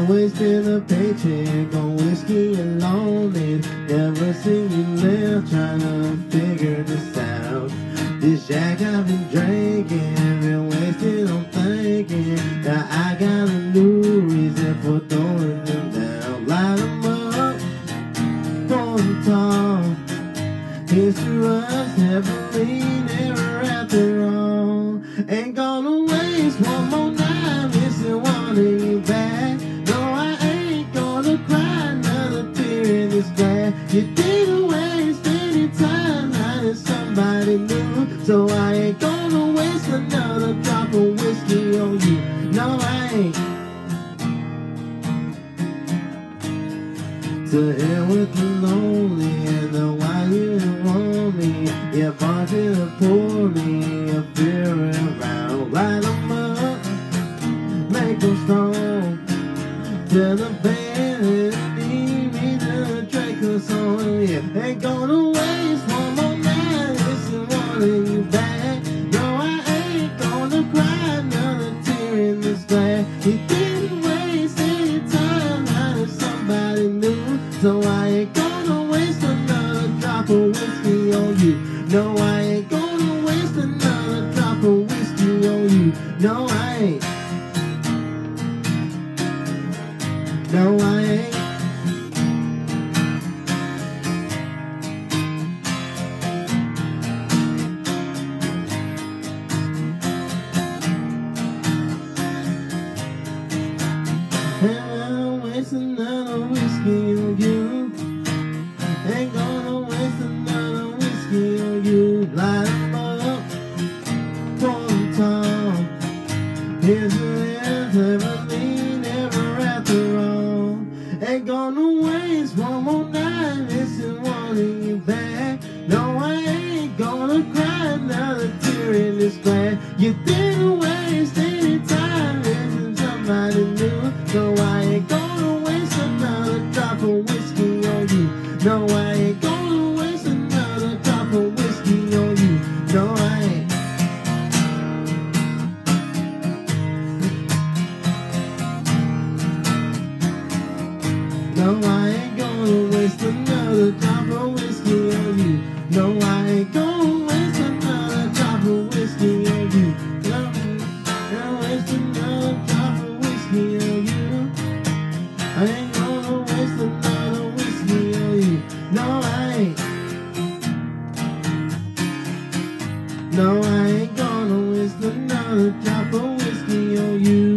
Not wasting a paycheck on whiskey alone and never seen you live trying to figure this out. This jack I've been drinking, been wasting on thinking that I got a new reason for throwing them down. Light them up, for them tall. Here's to us, heavily, never after all. Ain't gonna waste one more you. No, I ain't. To hell with the lonely and the why you didn't want me. Yeah, to pour me a beer around. Light 'em up, make 'em strong. Tell the band need me to drink a song. Yeah, ain't gonna waste one you. No, I ain't gonna waste another drop of whiskey on you. No, I ain't. No, I ain't. And I'll waste another whiskey heavenly, never after all. Ain't gonna waste one more night missing wanting you back. No, I ain't gonna cry tear in this. You didn't waste any time missing somebody new. No, I ain't gonna waste another drop of whiskey on you. No, No, I ain't gonna waste another drop of whiskey on you. No, I ain't gonna waste another drop of whiskey on you. No, gonna waste another drop of whiskey on you. I ain't gonna waste another whiskey on you. No, I ain't. No, I ain't gonna waste another drop of whiskey on you.